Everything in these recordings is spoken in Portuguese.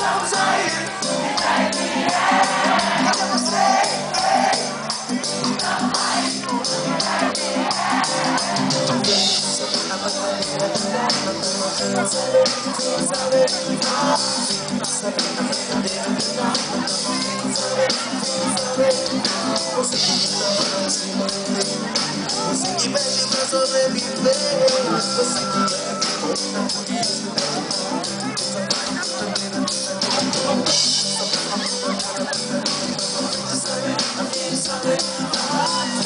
Estamos aí. Cadê você? Você que pede pra sobreviver. Você que Você Jesus.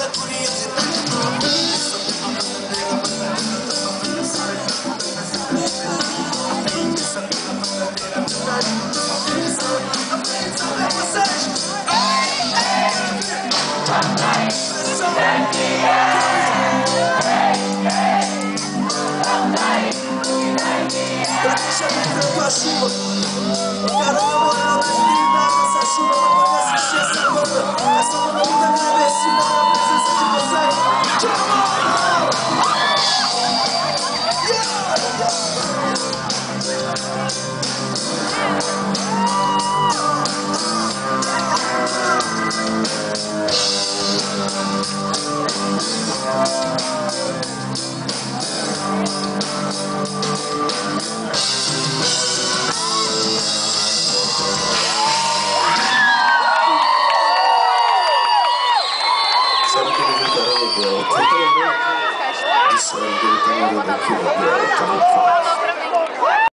Com toda a curiosidade. said I'm gonna do the other bro. Just uh, get it done with the kid, bro.